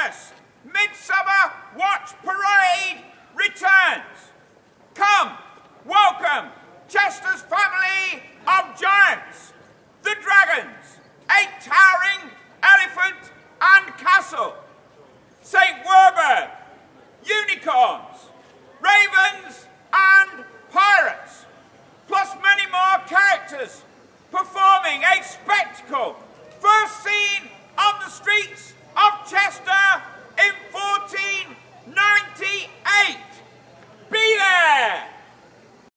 Christmas, Midsummer Watch Parade returns. Come, welcome Chester's family of giants, the dragons, a towering elephant and castle, St. Werburgh, unicorns, ravens and pirates, plus many more characters performing a spectacle